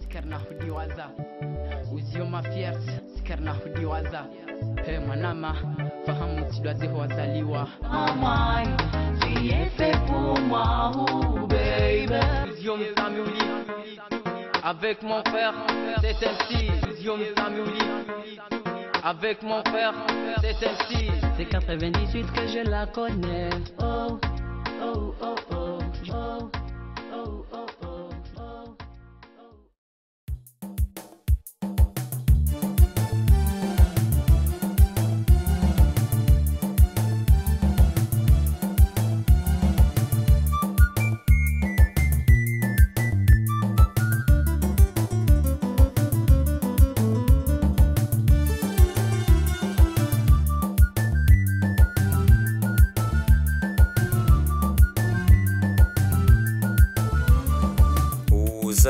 sikarna hudiwaza sikarna hudiwaza he mwanama fahamu wazaliwa. Maman, tu es fait pour moi, oh baby. Avec mon frère, c'est ainsi. Avec mon frère, c'est ainsi. C'est 98 que je la connais. Oh,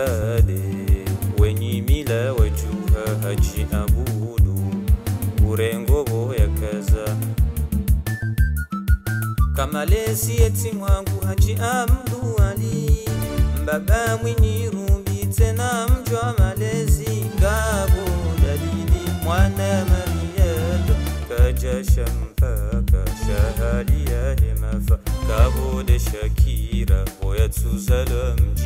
uzale wenye mila wajuha haji abudu urengo boyakaza kamalezi eti mwangu haji amdu ali mbaba mwini rumbi tena mjwa malezi ngabo dalili mwana mariyado kaja shampaka shahali ya hemafa kabo de shakira boyatuzala mji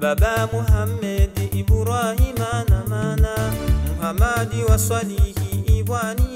بابا محمد إبراهيم نمانا محمد وصليه إبواني